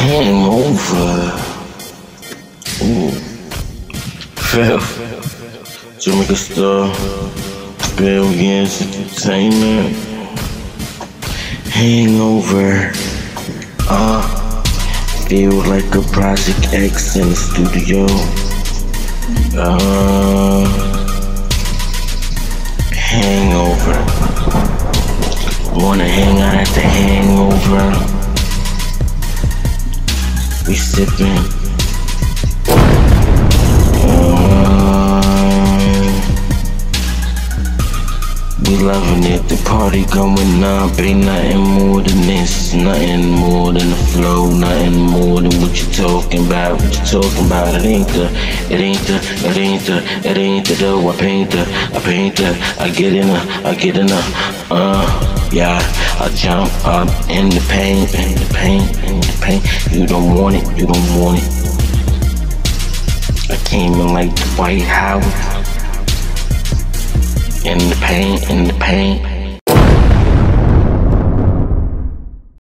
Hangover. Ooh. Fifth. Jermin Costor. Billionz Entertainment. Hangover. Uh. Feel like a Project X in the studio. Uh. Hangover. Wanna hang out at the hangover? We sipping. Um, we loving it. The party going up. Ain't nothing more than this. Nothing more than the flow. Nothing more than what you talking about. What you talking about? It ain't the. It ain't the. It ain't the. It ain't the dough. I paint the. I paint the. I get in. I get in. Uh. Yeah, I jump up in the pain, in the pain, in the pain. You don't want it, you don't want it. I came in like the White House. In the pain, in the pain.